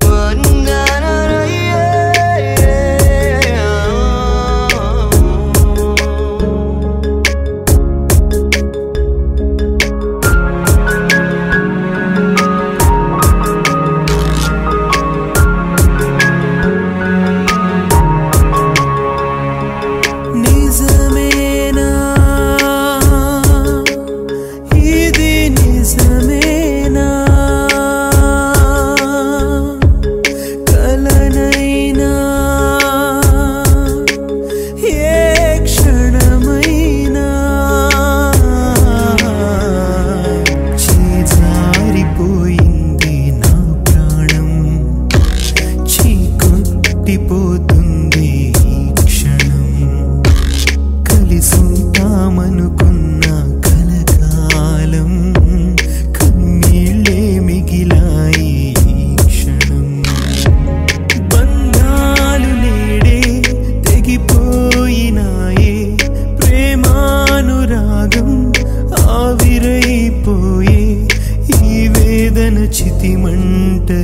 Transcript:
Vượt ngã చీకొట్టిపోతుంది క్షణం. కలిసుంటామనుకున్న కలకాలం కన్నీళ్ళే మిగిలాయి క్షణం. బంధాలు నేడే తెగిపోయినాయే ప్రేమానురాగం ఆవిరైపోయే ఈ వేదన చితిమంటే